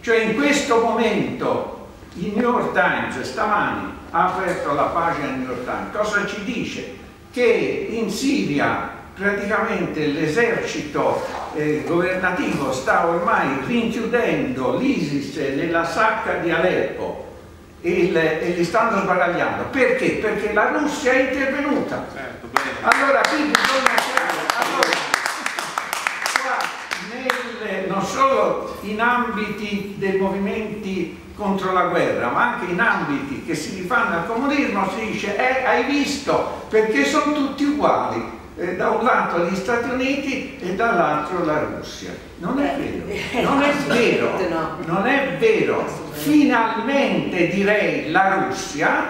Cioè in questo momento il New York Times stamani ha aperto la pagina del New York Times, cosa ci dice? Che in Siria praticamente l'esercito eh, governativo sta ormai rinchiudendo l'ISIS nella sacca di Aleppo e, e li stanno sbaragliando. Perché? Perché la Russia è intervenuta. Certo, allora qui bisogna allora, qua nel, non solo in ambiti dei movimenti contro la guerra, ma anche in ambiti che si rifanno al comunismo si dice eh, hai visto perché sono tutti uguali eh, da un lato gli Stati Uniti e dall'altro la Russia. Non è vero, non è vero, non è vero. Finalmente direi la Russia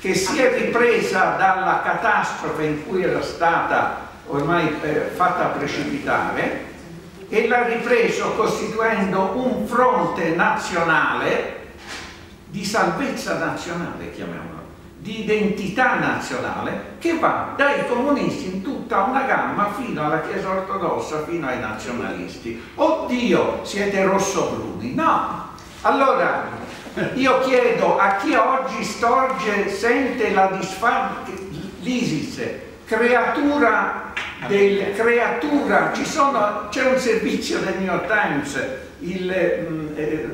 che si è ripresa dalla catastrofe in cui era stata ormai eh, fatta precipitare e l'ha ripreso costituendo un fronte nazionale di salvezza nazionale, chiamiamolo di identità nazionale che va dai comunisti in tutta una gamma fino alla Chiesa ortodossa, fino ai nazionalisti. Oddio, siete rosso-bruni. No! Allora, io chiedo a chi oggi storge, sente la disfatta, l'ISIS, creatura del creatura, c'è un servizio del New York Times, il, mm, eh,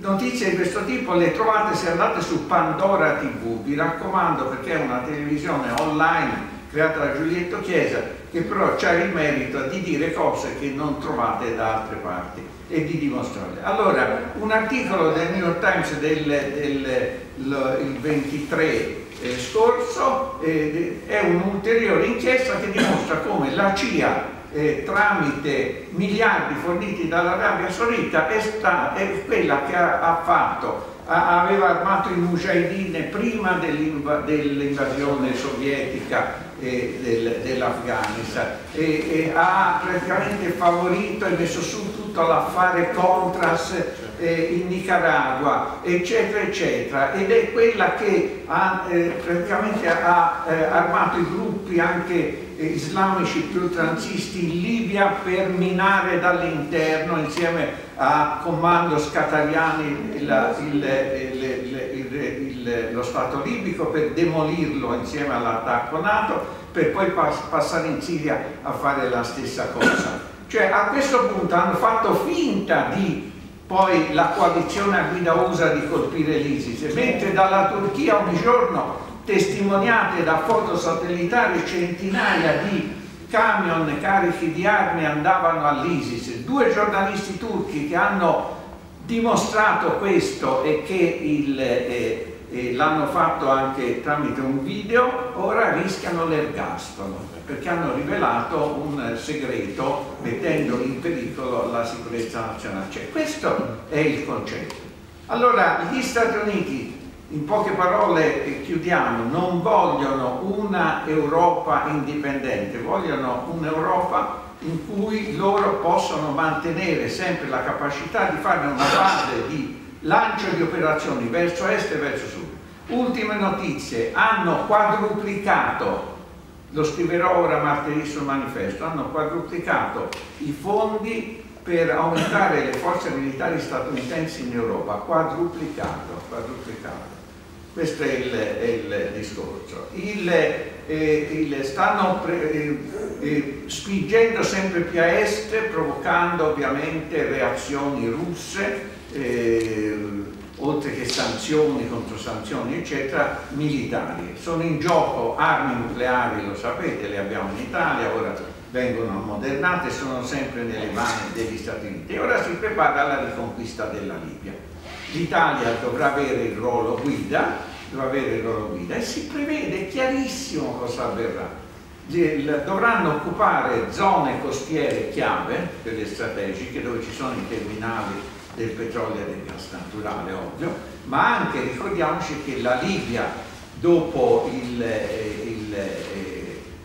notizie di questo tipo le trovate se andate su Pandora TV, vi raccomando perché è una televisione online creata da Giulietto Chiesa che però ha il merito di dire cose che non trovate da altre parti e di dimostrarle. Allora, un articolo del New York Times del, del il 23 eh, scorso eh, è un'ulteriore inchiesta che dimostra come la CIA eh, tramite miliardi forniti dall'Arabia Saudita è, è quella che ha, ha fatto aveva armato i mujahideen prima dell'invasione sovietica eh, del, dell'Afghanistan. E, e, ha praticamente favorito e messo su tutto l'affare Contras eh, in Nicaragua eccetera eccetera ed è quella che ha eh, praticamente ha eh, armato i gruppi anche islamici più transisti in Libia per minare dall'interno insieme a comando scatariani il, il, il, lo Stato libico per demolirlo insieme all'attacco NATO per poi pass passare in Siria a fare la stessa cosa. Cioè a questo punto hanno fatto finta di poi la coalizione a guida USA di colpire l'ISIS, mentre dalla Turchia ogni giorno testimoniate da foto satellitari centinaia di camion carichi di armi andavano all'ISIS. Due giornalisti turchi che hanno dimostrato questo e che eh, eh, l'hanno fatto anche tramite un video, ora rischiano l'ergastolo perché hanno rivelato un segreto mettendo in pericolo la sicurezza nazionale. Cioè, questo è il concetto. Allora, gli Stati Uniti in poche parole eh, chiudiamo, non vogliono una Europa indipendente, vogliono un'Europa in cui loro possono mantenere sempre la capacità di fare una base di lancio di operazioni verso est e verso sud. Ultime notizie, hanno quadruplicato, lo scriverò ora martedì sul manifesto, hanno quadruplicato i fondi per aumentare le forze militari statunitensi in Europa, quadruplicato, quadruplicato. Questo è il, è il discorso. Il, eh, il, stanno eh, eh, spingendo sempre più a est, provocando ovviamente reazioni russe, eh, oltre che sanzioni contro sanzioni, eccetera, militari. Sono in gioco armi nucleari, lo sapete, le abbiamo in Italia, ora vengono ammodernate, sono sempre nelle mani degli Stati Uniti. E ora si prepara alla riconquista della Libia l'Italia dovrà avere il ruolo guida, dovrà avere il ruolo guida e si prevede chiarissimo cosa avverrà. Dovranno occupare zone costiere chiave, quelle strategiche, dove ci sono i terminali del petrolio e del gas naturale, ovvio, ma anche ricordiamoci che la Libia, dopo il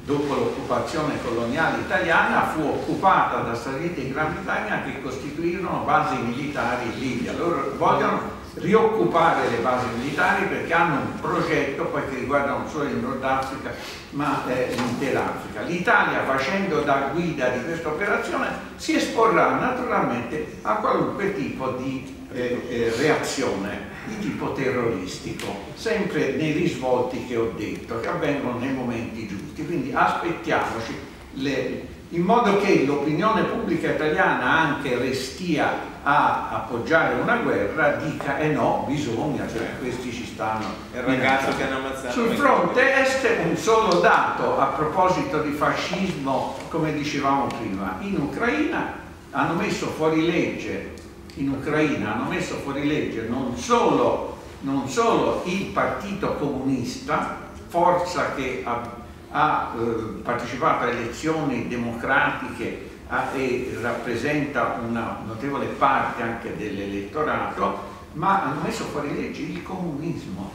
dopo l'occupazione coloniale italiana fu occupata da Stati Uniti e Gran Bretagna che costituirono basi militari in Libia. Loro vogliono rioccupare le basi militari perché hanno un progetto poi che riguarda non solo il Nord Africa ma eh, l'intera Africa. L'Italia facendo da guida di questa operazione si esporrà naturalmente a qualunque tipo di eh, eh, reazione di tipo terroristico, sempre nei risvolti che ho detto, che avvengono nei momenti giusti. Quindi aspettiamoci le, in modo che l'opinione pubblica italiana anche restia a appoggiare una guerra dica eh no, bisogna, cioè questi ci stanno. Il ragazzo che hanno ammazzato. Sul fronte est un solo dato a proposito di fascismo, come dicevamo prima, in Ucraina hanno messo fuori legge, in Ucraina hanno messo fuori legge non solo, non solo il partito comunista, forza che ha ha eh, partecipato a elezioni democratiche e rappresenta una notevole parte anche dell'elettorato, ma hanno messo fuori legge il comunismo.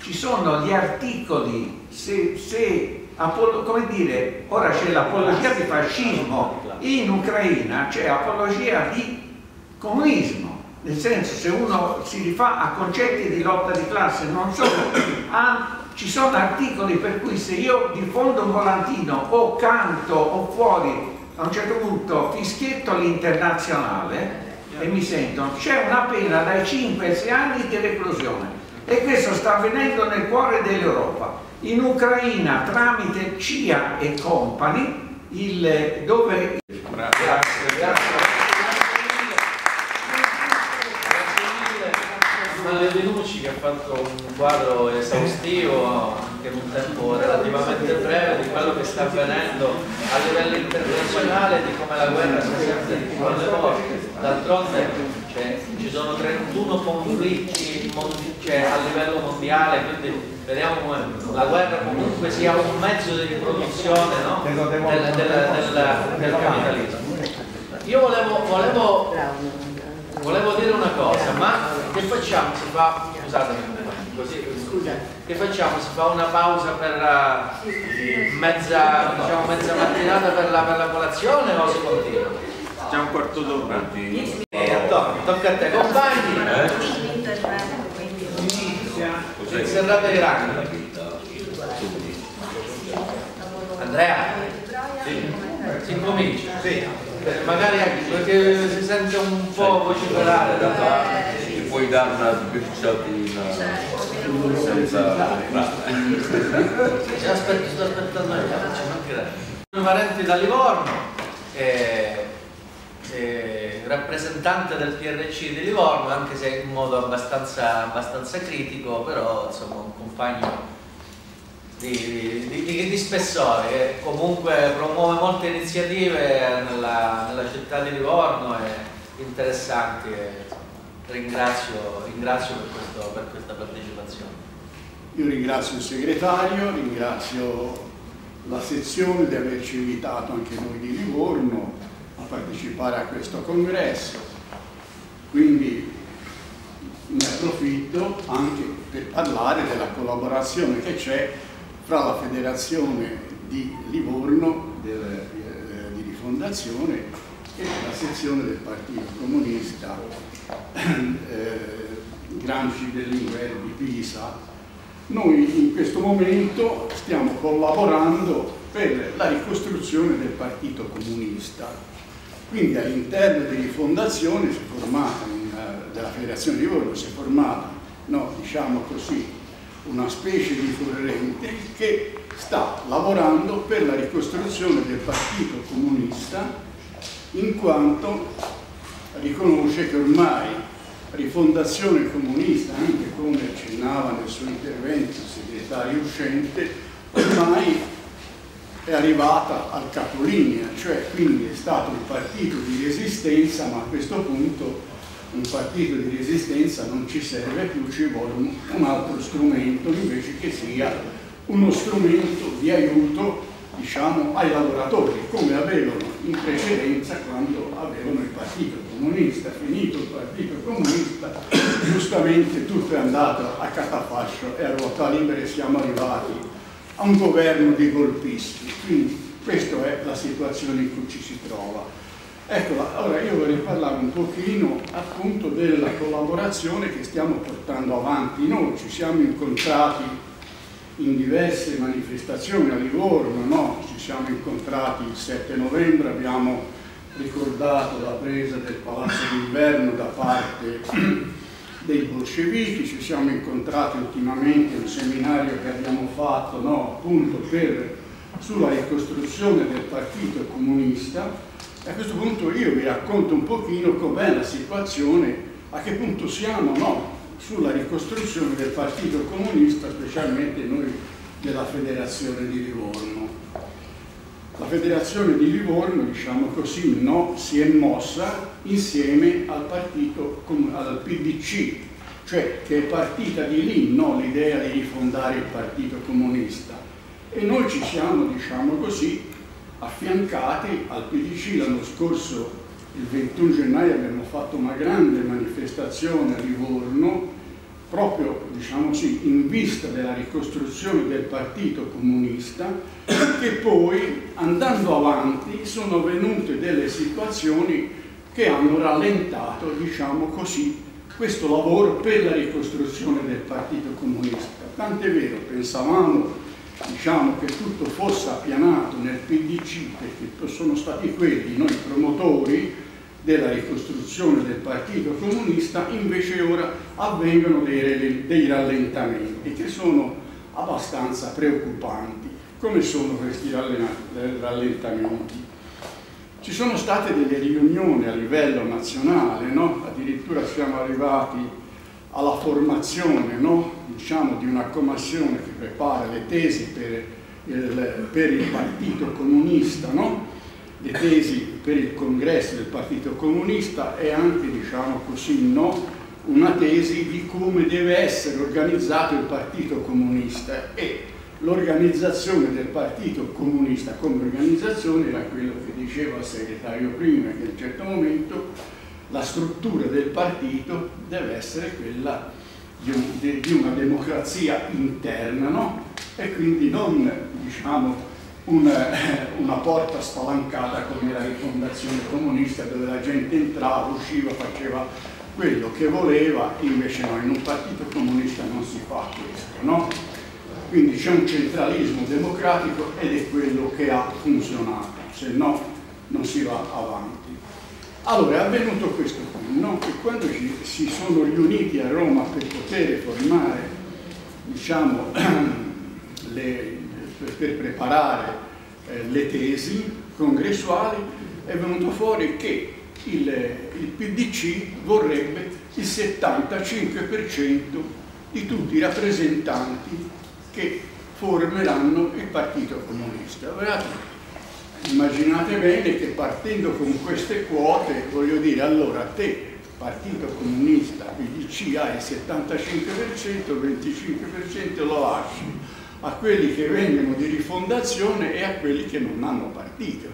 Ci sono gli articoli, se, se come dire, ora c'è l'apologia di fascismo, in Ucraina c'è apologia di comunismo, nel senso se uno si rifà a concetti di lotta di classe non solo a ci sono articoli per cui se io diffondo un volantino o canto o fuori a un certo punto fischietto l'internazionale e mi sentono, c'è una pena dai 5 ai 6 anni di reclusione e questo sta avvenendo nel cuore dell'Europa. In Ucraina tramite CIA e company il, dove... Grazie, grazie. Denucci che ha fatto un quadro esaustivo anche in un tempo relativamente breve di quello che sta avvenendo a livello internazionale, di come la guerra sia sempre di più alle porte. D'altronde cioè, ci sono 31 conflitti cioè, a livello mondiale, quindi vediamo come la guerra comunque sia un mezzo di produzione no? del, del, del, del, capitalismo. Io volevo, volevo volevo dire una cosa, ma che facciamo? Si fa, scusatemi, così, che facciamo? Si fa una pausa per uh, mezza, diciamo, mezza mattinata per la, per la colazione o si continua? C'è un quarto d'ora. Eh, Antonio, tocca a te, compagni. Eh? Grande. Andrea? Sì. Si incomincia? Sì magari perché si sente un po' vociferare da parte. Puoi dare una sbirciatina senza Ci aspetto, sto aspettando ci mancherebbe. Sono parenti da Livorno, eh, eh, rappresentante del PRC di Livorno, anche se in modo abbastanza, abbastanza critico, però insomma un compagno di, di, di, di spessore che comunque promuove molte iniziative nella, nella città di Livorno e interessanti e ringrazio, ringrazio per, questo, per questa partecipazione. Io ringrazio il segretario, ringrazio la sezione di averci invitato anche noi di Livorno a partecipare a questo congresso. Quindi ne approfitto anche per parlare della collaborazione che c'è fra la federazione di Livorno del, eh, di rifondazione e la sezione del Partito Comunista eh, Gramsci Berlinguer di Pisa. Noi in questo momento stiamo collaborando per la ricostruzione del Partito Comunista. Quindi all'interno di è formata, eh, della Federazione di Livorno si è formata, no, diciamo così, una specie di corrente che sta lavorando per la ricostruzione del Partito Comunista in quanto riconosce che ormai rifondazione comunista, anche come accennava nel suo intervento il segretario uscente, ormai è arrivata al capolinea, cioè quindi è stato un partito di resistenza, ma a questo punto un partito di resistenza non ci serve più, ci vuole un, un altro strumento invece che sia uno strumento di aiuto diciamo, ai lavoratori, come avevano in precedenza quando avevano il Partito Comunista. Finito il Partito Comunista, giustamente tutto è andato a catafascio e a ruota libera e siamo arrivati a un governo di golpisti. Quindi questa è la situazione in cui ci si trova. Ecco, ora io vorrei parlare un pochino appunto della collaborazione che stiamo portando avanti. Noi ci siamo incontrati in diverse manifestazioni a Livorno, no? ci siamo incontrati il 7 novembre, abbiamo ricordato la presa del Palazzo d'Inverno da parte dei bolscevichi, ci siamo incontrati ultimamente in un seminario che abbiamo fatto no? appunto per, sulla ricostruzione del Partito Comunista a questo punto io vi racconto un pochino com'è la situazione, a che punto siamo no, sulla ricostruzione del Partito Comunista, specialmente noi della Federazione di Livorno. La Federazione di Livorno, diciamo così, no, si è mossa insieme al partito, al PDC, cioè che è partita di lì no, l'idea di rifondare il Partito Comunista. E noi ci siamo, diciamo così, affiancati al PDC l'anno scorso, il 21 gennaio abbiamo fatto una grande manifestazione a Livorno proprio diciamo in vista della ricostruzione del Partito Comunista che poi andando avanti sono venute delle situazioni che hanno rallentato diciamo così, questo lavoro per la ricostruzione del Partito Comunista. Tant'è vero, pensavamo diciamo che tutto fosse appianato nel PDC, perché sono stati quelli noi promotori della ricostruzione del Partito Comunista, invece ora avvengono dei, dei rallentamenti che sono abbastanza preoccupanti. Come sono questi rallentamenti? Ci sono state delle riunioni a livello nazionale, no? addirittura siamo arrivati alla formazione no? diciamo, di una commissione che prepara le tesi per il, per il Partito Comunista, no? Le tesi per il congresso del Partito Comunista e anche diciamo così, no? una tesi di come deve essere organizzato il Partito Comunista e l'organizzazione del Partito Comunista come organizzazione era quello che diceva il segretario prima che a un certo momento la struttura del partito deve essere quella di, un, di una democrazia interna no? e quindi non diciamo, una, una, porta spalancata come la rifondazione comunista dove la gente entrava, usciva, faceva quello che voleva, invece no, in un partito comunista non si fa questo. No? Quindi c'è un centralismo democratico ed è quello che ha funzionato, se no non si va avanti. Allora è avvenuto questo qui, no? che quando ci, si sono riuniti a Roma per poter formare, diciamo, le, per preparare eh, le tesi congressuali, è venuto fuori che il, il PDC vorrebbe il 75% di tutti i rappresentanti che formeranno il Partito Comunista. Guardate, immaginate bene che partendo con queste quote, voglio dire, allora te, Partito Comunista, PDC, hai il 75%, il 25% lo lasci a quelli che vengono di rifondazione e a quelli che non hanno partito.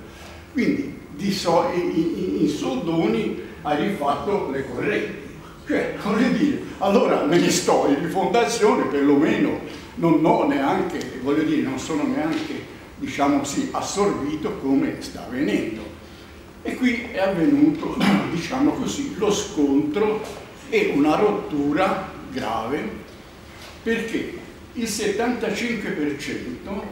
Quindi so, in, in soldoni hai rifatto le correnti. Cioè, voglio dire, allora me ne sto in rifondazione, perlomeno non ho neanche, voglio dire, non sono neanche diciamo così, assorbito come sta avvenendo. E qui è avvenuto, diciamo così, lo scontro e una rottura grave perché il 75%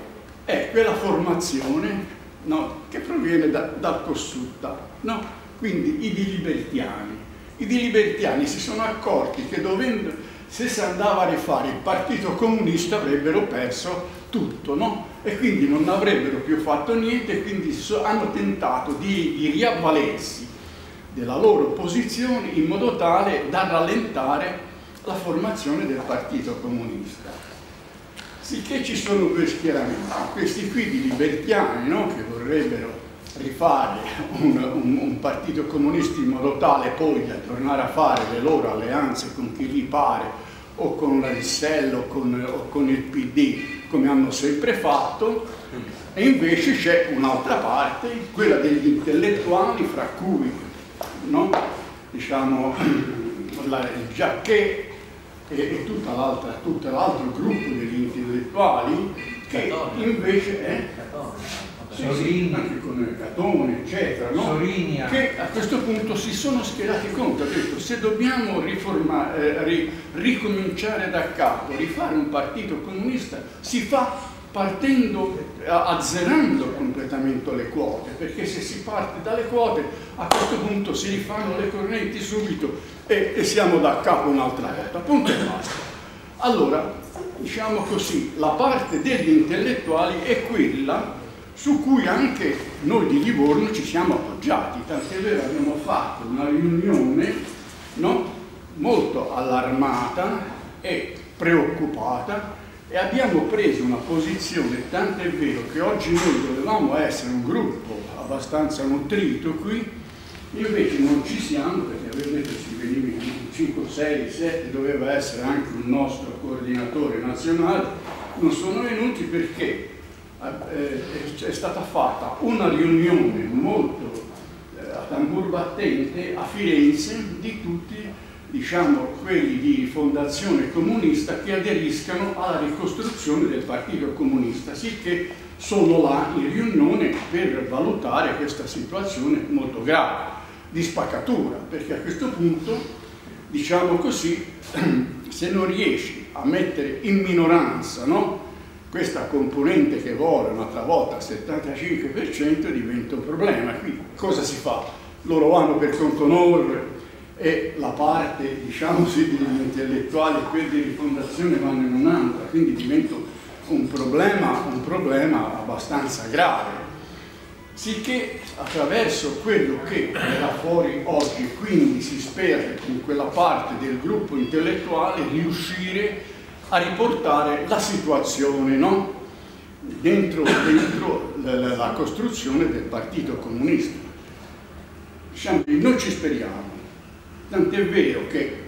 è quella formazione no, che proviene da, dal Cossutta, no? quindi i dilibertiani. I dilibertiani si sono accorti che dovendo, se si andava a rifare il Partito Comunista avrebbero perso tutto, no? E quindi non avrebbero più fatto niente e quindi hanno tentato di, di riavvalersi della loro posizione in modo tale da rallentare la formazione del Partito Comunista. Sicché ci sono due schieramenti, questi qui di libertiani no? che vorrebbero rifare un, un, un, partito comunista in modo tale poi da tornare a fare le loro alleanze con chi gli pare o con la Rissell o con, o con il PD come hanno sempre fatto, e invece c'è un'altra parte, quella degli intellettuali, fra cui no? diciamo, la, il Giacché e, e tutto l'altro gruppo degli intellettuali che invece è... sì, Sorini. anche con Catone, eccetera, no? Sorinia. che a questo punto si sono schierati contro, hanno detto se dobbiamo riforma- eh, ri- ricominciare da capo, rifare un partito comunista, si fa partendo, eh, azzerando completamente le quote, perché se si parte dalle quote a questo punto si rifanno le correnti subito e, e siamo da capo un'altra volta, punto e basta. Allora, diciamo così, la parte degli intellettuali è quella su cui anche noi di Livorno ci siamo appoggiati, tant'è vero abbiamo fatto una riunione no, molto allarmata e preoccupata e abbiamo preso una posizione, tant'è vero che oggi noi dovevamo essere un gruppo abbastanza nutrito qui, invece non ci siamo perché avevo detto si veniva 5, 6, 7, doveva essere anche un nostro coordinatore nazionale, non sono venuti perché eh, è stata fatta una riunione molto eh, a tambur battente a Firenze di tutti diciamo, quelli di fondazione comunista che aderiscano alla ricostruzione del Partito Comunista, sì che sono là in riunione per valutare questa situazione molto grave, di spaccatura, perché a questo punto, diciamo così, se non riesci a mettere in minoranza no, questa componente che vuole un'altra volta al 75% diventa un problema. Quindi cosa si fa? Loro vanno per conto loro e la parte, diciamo sì, degli intellettuali e quelli di rifondazione vanno in un'altra, quindi diventa un problema, un problema abbastanza grave. Sicché attraverso quello che verrà fuori oggi, quindi si spera con quella parte del gruppo intellettuale riuscire a riportare la situazione no? dentro, dentro la, la, costruzione del Partito Comunista. Diciamo, noi ci speriamo, tant'è vero che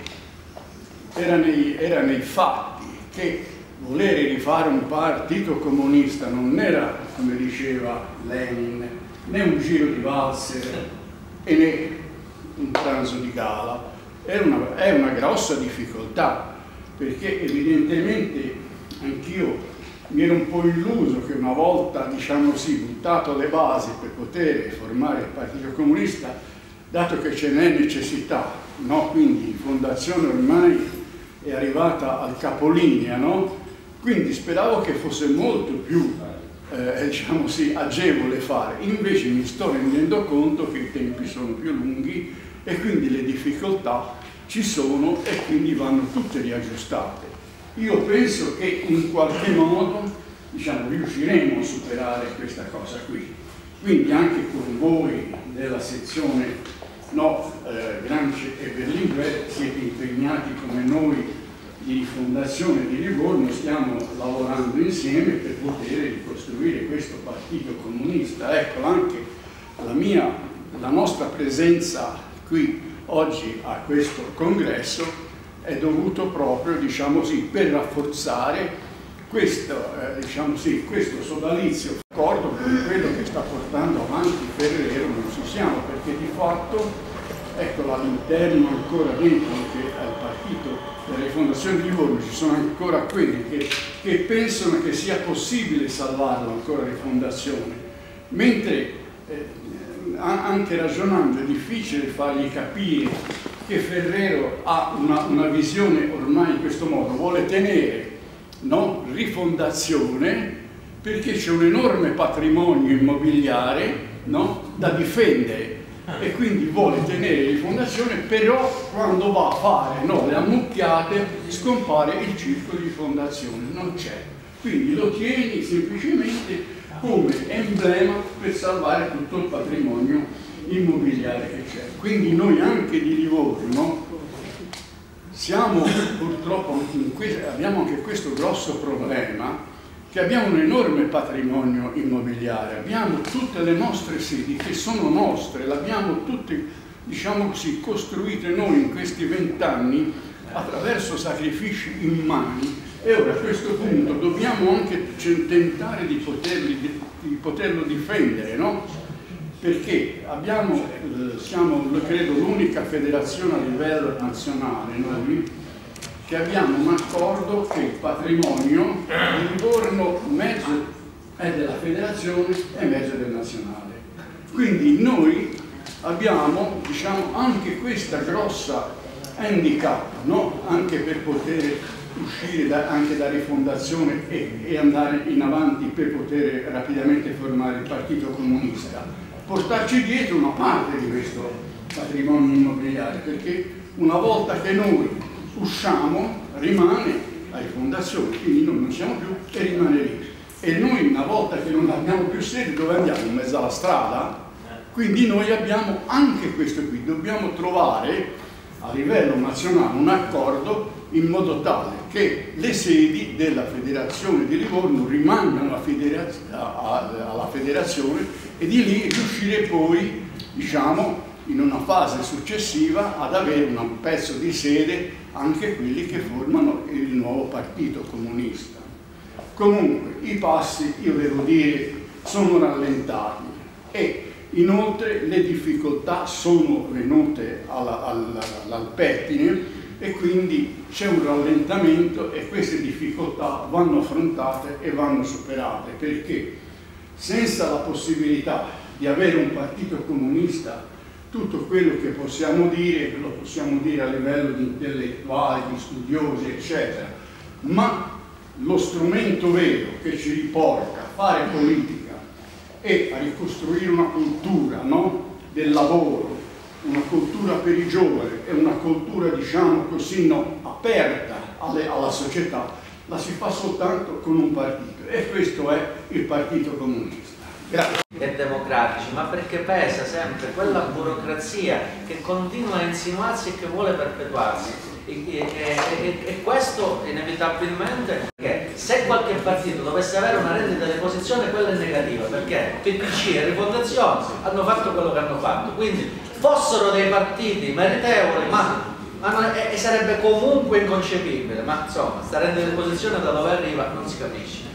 era nei, era nei fatti che volere rifare un partito comunista non era, come diceva Lenin, né un giro di valzer e né un pranzo di gala, è una, è una grossa difficoltà perché evidentemente anch'io mi ero un po' illuso che una volta, diciamo così, buttato le basi per poter formare il Partito Comunista, dato che ce n'è necessità, no? quindi fondazione ormai è arrivata al capolinea, no? quindi speravo che fosse molto più eh, diciamo così, agevole fare, invece mi sto rendendo conto che i tempi sono più lunghi e quindi le difficoltà ci sono e quindi vanno tutte riaggiustate. Io penso che in qualche modo diciamo, riusciremo a superare questa cosa qui. Quindi anche con voi della sezione no, eh, Gramsci e Berlinguer siete impegnati come noi di rifondazione di Livorno, stiamo lavorando insieme per poter ricostruire questo partito comunista. Ecco anche la, mia, la nostra presenza qui oggi a questo congresso è dovuto proprio diciamo sì, per rafforzare questo, eh, diciamo sì, questo sodalizio d'accordo con quello che sta portando avanti Ferrero non ci siamo perché di fatto ecco all'interno ancora dentro anche al partito delle fondazioni di Livorno ci sono ancora quelli che, che pensano che sia possibile salvarlo ancora di fondazione. Mentre eh, anche ragionando è difficile fargli capire che Ferrero ha una, una visione ormai in questo modo, vuole tenere no, rifondazione perché c'è un enorme patrimonio immobiliare no, da difendere e quindi vuole tenere rifondazione, però quando va a fare no, le ammucchiate scompare il circo di fondazione, non c'è. Quindi lo tieni semplicemente come emblema per salvare tutto il patrimonio immobiliare che c'è. Quindi noi anche di Livorno siamo purtroppo abbiamo anche questo grosso problema che abbiamo un enorme patrimonio immobiliare, abbiamo tutte le nostre sedi che sono nostre, le abbiamo tutte, diciamo così, costruite noi in questi vent'anni attraverso sacrifici immani. E ora a questo punto dobbiamo anche tentare di, poterli, di poterlo difendere, no? Perché abbiamo, eh, siamo credo l'unica federazione a livello nazionale noi, che abbiamo un accordo che il patrimonio di Livorno mezzo è della federazione e mezzo del nazionale. Quindi noi abbiamo diciamo, anche questa grossa handicap, no? anche per poter uscire da, anche da rifondazione e, e andare in avanti per poter rapidamente formare il Partito Comunista, portarci dietro una parte di questo patrimonio immobiliare, perché una volta che noi usciamo rimane la rifondazione, quindi noi non siamo più e rimane lì. E noi una volta che non abbiamo più sede dove andiamo? In mezzo alla strada? Quindi noi abbiamo anche questo qui, dobbiamo trovare a livello nazionale un accordo in modo tale che le sedi della federazione di Livorno rimangano alla federazione e di lì riuscire poi, diciamo, in una fase successiva ad avere un pezzo di sede anche quelli che formano il nuovo partito comunista. Comunque i passi, io devo dire, sono rallentati e Inoltre le difficoltà sono venute alla, alla, al pettine e quindi c'è un rallentamento e queste difficoltà vanno affrontate e vanno superate perché senza la possibilità di avere un partito comunista tutto quello che possiamo dire lo possiamo dire a livello di intellettuali, di studiosi eccetera ma lo strumento vero che ci riporta a fare politica e a ricostruire una cultura no? del lavoro, una cultura per i giovani e una cultura diciamo così no, aperta alle, alla società, la si fa soltanto con un partito e questo è il Partito Comunista. E democratici, ma perché pesa sempre quella burocrazia che continua a insinuarsi e che vuole perpetuarsi. E, e, e, e, questo inevitabilmente perché se qualche partito dovesse avere una rendita di posizione quella è negativa perché PPC e Rifondazione hanno fatto quello che hanno fatto. Quindi fossero dei partiti meritevoli ma, ma e, sarebbe comunque inconcepibile ma insomma sta rendita di posizione da dove arriva non si capisce